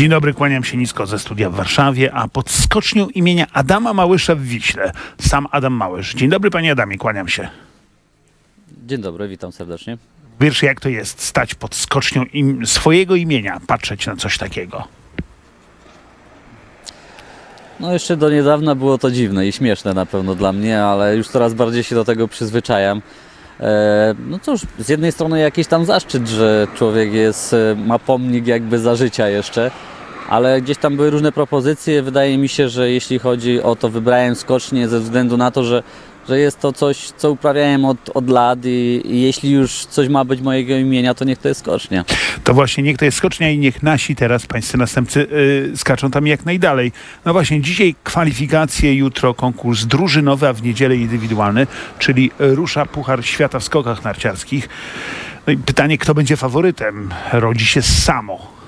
Dzień dobry, kłaniam się nisko ze studia w Warszawie, a pod skocznią imienia Adama Małysza w Wiśle. Sam Adam Małysz. Dzień dobry, panie Adamie, kłaniam się. Dzień dobry, witam serdecznie. Wiesz, jak to jest stać pod skocznią im swojego imienia, patrzeć na coś takiego? No jeszcze do niedawna było to dziwne i śmieszne na pewno dla mnie, ale już coraz bardziej się do tego przyzwyczajam. E, no cóż, z jednej strony jakiś tam zaszczyt, że człowiek jest, e, ma pomnik jakby za życia jeszcze, ale gdzieś tam były różne propozycje. Wydaje mi się, że jeśli chodzi o to, wybrałem skocznie ze względu na to, że że jest to coś, co uprawiałem od, od lat i, i, jeśli już coś ma być mojego imienia, to niech to jest skocznia. To właśnie niech to jest skocznia i niech nasi teraz pańscy następcy yy, skaczą tam jak najdalej. No właśnie, dzisiaj kwalifikacje, jutro konkurs drużynowy, a w niedzielę indywidualny, czyli rusza Puchar Świata w skokach narciarskich. No i pytanie, kto będzie faworytem? Rodzi się samo.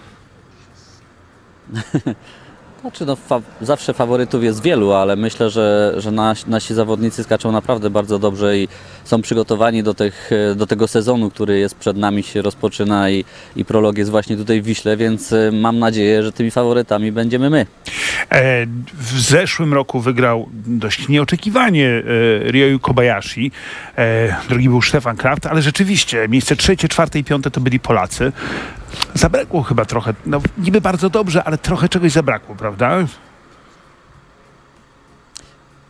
Znaczy, no, fa zawsze faworytów jest wielu, ale myślę, że, że nasi, nasi zawodnicy skaczą naprawdę bardzo dobrze i są przygotowani do, tych, do tego sezonu, który jest przed nami, się rozpoczyna i, i prolog jest właśnie tutaj w Wiśle, więc y, mam nadzieję, że tymi faworytami będziemy my. E, w zeszłym roku wygrał dość nieoczekiwanie e, Ryoyu Kobayashi. E, drugi był Stefan Kraft, ale rzeczywiście miejsce trzecie, czwarte i piąte to byli Polacy. Zabrakło chyba trochę, no niby bardzo dobrze, ale trochę czegoś zabrakło, prawda?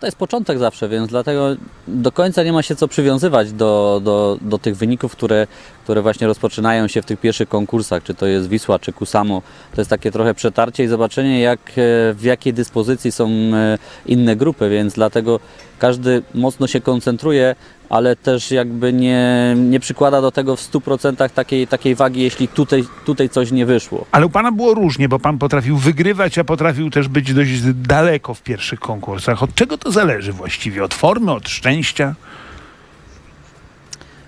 To jest początek zawsze, więc dlatego do końca nie ma się co przywiązywać do, do, do tych wyników, które, które właśnie rozpoczynają się w tych pierwszych konkursach, czy to jest Wisła, czy Kusamo. To jest takie trochę przetarcie i zobaczenie, jak, e, w jakiej dyspozycji są e, inne grupy, więc dlatego każdy mocno się koncentruje, ale też jakby nie, nie przykłada do tego w 100% takiej, takiej wagi, jeśli tutaj, tutaj coś nie wyszło. Ale u Pana było różnie, bo Pan potrafił wygrywać, a potrafił też być dość daleko w pierwszych konkursach. Od czego to zależy właściwie? Od formy, od szczęścia?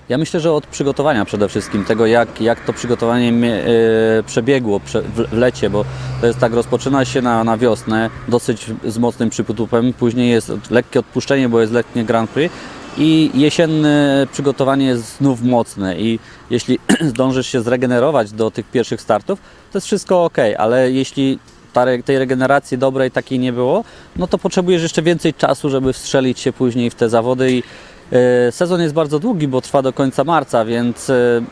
Ja myślę, że od przygotowania przede wszystkim, tego jak, jak to przygotowanie mnie, przebiegło prze, w, lecie, bo to jest tak, rozpoczyna się na, na wiosnę dosyć z mocnym przyputupem, później jest lekkie odpuszczenie, bo jest letnie Grand Prix i jesienne przygotowanie jest znów mocne. I jeśli zdążysz się zregenerować do tych pierwszych startów, to jest wszystko ok, ale jeśli tej regeneracji dobrej takiej nie było, no to potrzebujesz jeszcze więcej czasu, żeby wstrzelić się później w te zawody i sezon jest bardzo długi, bo trwa do końca marca, więc e,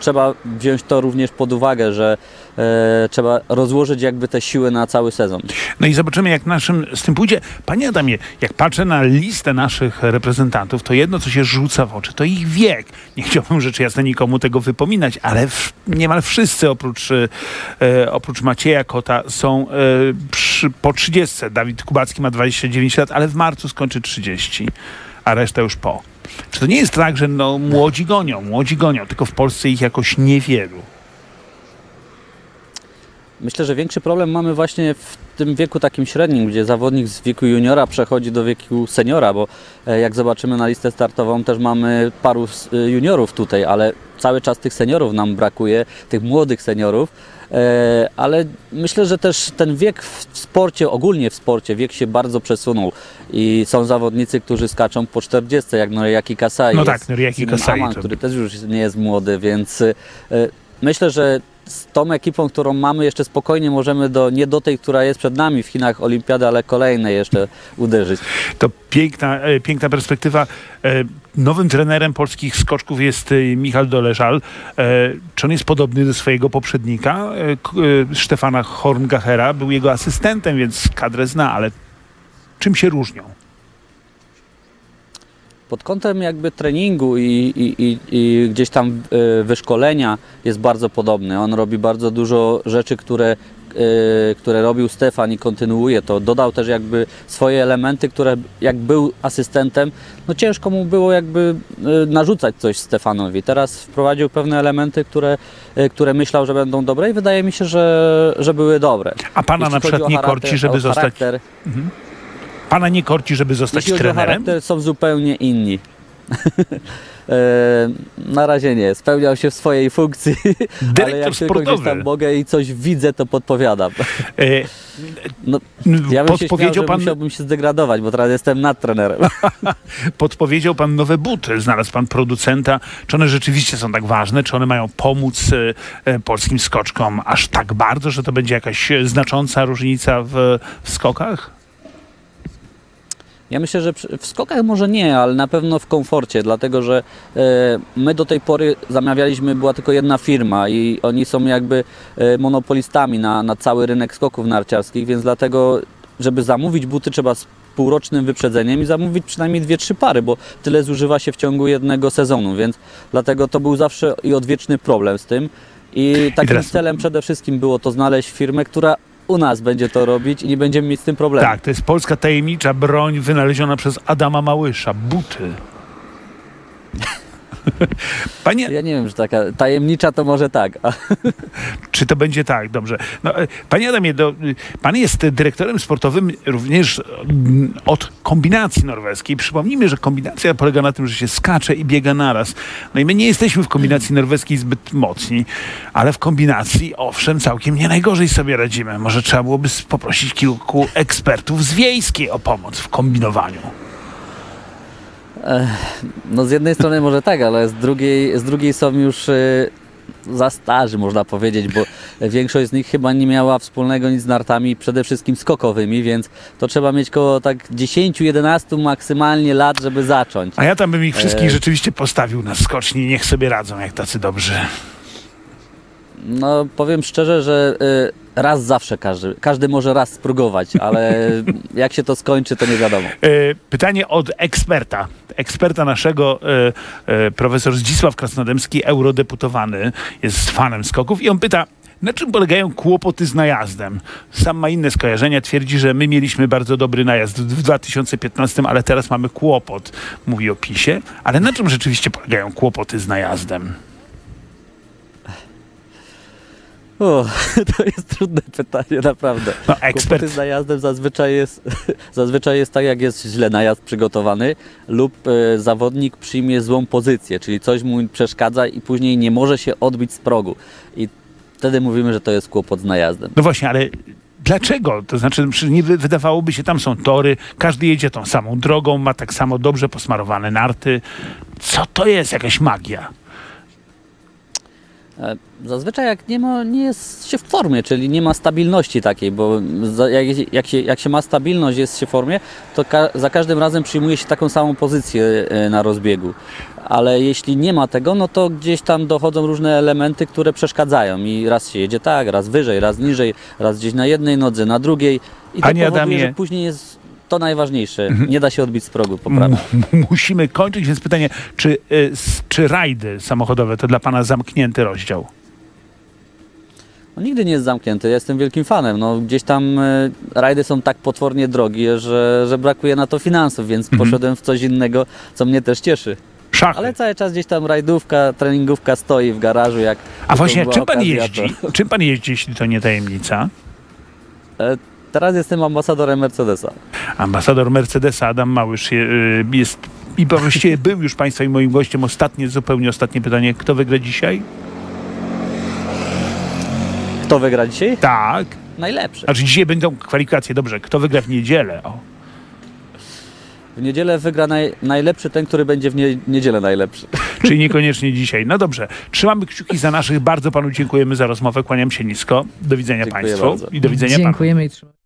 trzeba wziąć to również pod uwagę, że e, trzeba rozłożyć jakby te siły na cały sezon. No i zobaczymy, jak naszym z tym pójdzie. Panie Adamie, jak patrzę na listę naszych reprezentantów, to jedno, co się rzuca w oczy, to ich wiek. Nie chciałbym rzecz jasna nikomu tego wypominać, ale w, niemal wszyscy oprócz, e, oprócz Macieja Kota są e, przy, po 30. Dawid Kubacki ma 29 lat, ale w marcu skończy 30 a reszta już po. Czy to nie jest tak, że no, młodzi gonią, młodzi gonią, tylko w Polsce ich jakoś niewielu? Myślę, że większy problem mamy właśnie w tym wieku takim średnim, gdzie zawodnik z wieku juniora przechodzi do wieku seniora, bo e, jak zobaczymy na listę startową, też mamy paru e, juniorów tutaj, ale cały czas tych seniorów nam brakuje, tych młodych seniorów. E, ale myślę, że też ten wiek w sporcie, ogólnie w sporcie, wiek się bardzo przesunął i są zawodnicy, którzy skaczą po 40, jak Noriaki Kasai. No tak, Noriaki Kasai. Aman, który też już nie jest młody, więc myślę, że z tą ekipą, którą mamy, jeszcze spokojnie możemy do, nie do tej, która jest przed nami w Chinach Olimpiady, ale kolejnej jeszcze uderzyć. To piękna, e, piękna perspektywa. E, nowym trenerem polskich skoczków jest e, Michal Doleżal. Czy on jest podobny do swojego poprzednika, Stefana Horngachera? Był jego asystentem, więc kadrę zna, ale czym się różnią? pod kątem jakby treningu i, i, i, i, gdzieś tam e, wyszkolenia jest bardzo podobny. On robi bardzo dużo rzeczy, które, e, które robił Stefan i kontynuuje to. Dodał też jakby swoje elementy, które jak był asystentem, no ciężko mu było jakby e, narzucać coś Stefanowi. Teraz wprowadził pewne elementy, które, które myślał, że będą dobre i wydaje mi się, że, że były dobre. A pana Jeśli na przykład nie korci, żeby zostać... Mhm Pana nie korci, żeby zostać Jeśli trenerem? są zupełnie inni. E, na razie nie, spełniał się w swojej funkcji, ale Dyrektor jak tylko gdzieś tam sportowy. mogę i coś widzę, to podpowiadam. E, No, ja bym się śmiał, podpowiedział pan, musiałbym się zdegradować, bo teraz jestem nadtrenerem. podpowiedział pan nowe buty, znalazł pan producenta. Czy one rzeczywiście są tak ważne? Czy one mają pomóc e, polskim skoczkom aż tak bardzo, że to będzie jakaś znacząca różnica w, w skokach? Ja myślę, że w skokach może nie, ale na pewno w komforcie, dlatego że e, my do tej pory zamawialiśmy, była tylko jedna firma i oni są jakby e, monopolistami na, na cały rynek skoków narciarskich, więc dlatego, żeby zamówić buty trzeba z półrocznym wyprzedzeniem i zamówić przynajmniej dwie, trzy pary, bo tyle zużywa się w ciągu jednego sezonu, więc dlatego to był zawsze i odwieczny problem z tym. I takim teraz- celem przede wszystkim było to znaleźć firmę, która u nas będzie to robić i nie będziemy mieć z tym problemu. Tak, to jest polska tajemnicza broń wynaleziona przez Adama Małysza. Buty. Panie, Ja nie wiem, że taka tajemnicza to może tak. Czy to będzie tak? Dobrze. No, e, panie Adamie, do, pan jest dyrektorem sportowym również mm, od kombinacji norweskiej. Przypomnijmy, że kombinacja polega na tym, że się skacze i biega naraz. No i my nie jesteśmy w kombinacji norweskiej zbyt mocni, ale w kombinacji, owszem, całkiem nie najgorzej sobie radzimy. Może trzeba byłoby poprosić kilku ekspertów z wiejskiej o pomoc w kombinowaniu. No z jednej strony może tak, ale z drugiej, z drugiej są już y, za starzy, można powiedzieć, bo większość z nich chyba nie miała wspólnego nic z nartami, przede wszystkim skokowymi, więc to trzeba mieć koło tak 10-11 maksymalnie lat, żeby zacząć. A ja tam bym ich wszystkich E. rzeczywiście postawił na skoczni. Niech sobie radzą, jak tacy dobrzy. No powiem szczerze, że y, raz zawsze każdy, każdy może raz spróbować, ale jak się to skończy, to nie wiadomo. E, Pytanie od eksperta. Eksperta naszego, e, e, profesor Zdzisław Krasnodębski, eurodeputowany, jest fanem skoków i on pyta, na czym polegają kłopoty z najazdem? Sam ma inne skojarzenia, twierdzi, że my mieliśmy bardzo dobry najazd w 2015, ale teraz mamy kłopot, mówi o PiSie. Ale na czym rzeczywiście polegają kłopoty z najazdem? O, to jest trudne pytanie, naprawdę. No, Kłopoty ekspert z najazdem zazwyczaj jest, zazwyczaj jest tak, jak jest źle najazd przygotowany lub e, zawodnik przyjmie złą pozycję, czyli coś mu przeszkadza i później nie może się odbić z progu. I wtedy mówimy, że to jest kłopot z najazdem. No właśnie, ale dlaczego? To znaczy, nie wy- wydawałoby się, tam są tory, każdy jedzie tą samą drogą, ma tak samo dobrze posmarowane narty. Co to jest? Jakaś magia? E, Zazwyczaj jak nie, ma, nie jest się w formie, czyli nie ma stabilności takiej, bo jak, jak, się, jak się ma stabilność, jest się w formie, to ka, za każdym razem przyjmuje się taką samą pozycję e, na rozbiegu. Ale jeśli nie ma tego, no to gdzieś tam dochodzą różne elementy, które przeszkadzają i raz się jedzie tak, raz wyżej, raz niżej, raz gdzieś na jednej nodze, na drugiej i to Panie powoduje, Adamie- że później jest to najważniejsze. Nie da się odbić z progu, poprawnie. Musimy kończyć, więc pytanie, czy, y, czy rajdy samochodowe to dla pana zamknięty rozdział? No, nigdy nie jest zamknięty, ja jestem wielkim fanem. No, gdzieś tam e, rajdy są tak potwornie drogie, że, że brakuje na to finansów, więc Mhm. poszedłem w coś innego, co mnie też cieszy. Szachy. Ale cały czas gdzieś tam rajdówka, treningówka stoi w garażu, jak A właśnie, czym pan okazja, jeździ? To, Czym pan jeździ, jeśli to nie tajemnica? e, teraz jestem ambasadorem Mercedesa. Ambasador Mercedesa Adam Małysz je- y, jest i właściwie był już państwa i moim gościem. Ostatnie, zupełnie ostatnie pytanie. Kto wygra dzisiaj? Kto wygra dzisiaj? Tak. Najlepszy. Znaczy dzisiaj będą kwalifikacje. Dobrze. Kto wygra w niedzielę? O. W niedzielę wygra naj, najlepszy ten, który będzie w nie, niedzielę najlepszy. Czyli niekoniecznie dzisiaj. No dobrze. Trzymamy kciuki za naszych. Bardzo panu dziękujemy za rozmowę. Kłaniam się nisko. Do widzenia Dziękuję państwu bardzo. i do widzenia panu. Dziękujemy i trzymamy.